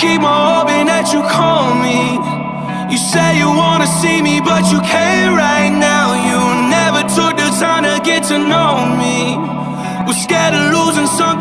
keep on hoping that you call me. You say you wanna see me, but you can't right now. You never took the time to get to know me. We're scared of losing something.